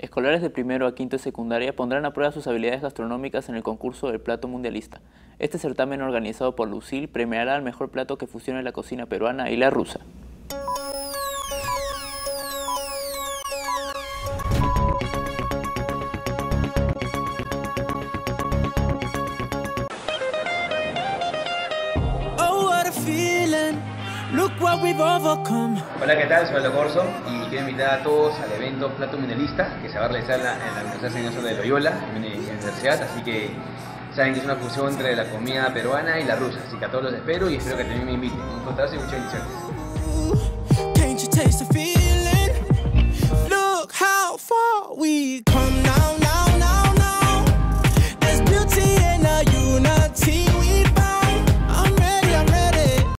Escolares de primero a quinto de secundaria pondrán a prueba sus habilidades gastronómicas en el concurso del plato mundialista. Este certamen organizado por Lucil premiará al mejor plato que fusione la cocina peruana y la rusa. Look what we've overcome. Hola, ¿qué tal? Soy Aldo Corso y quiero invitar a todos al evento Plato Mineralista que se va a realizar en la, Universidad San de Loyola, en mi universidad, así que saben que es una fusión entre la comida peruana y la rusa, así que a todos los espero y espero que también me inviten. Un contraste y muchas bendiciones. Look how far we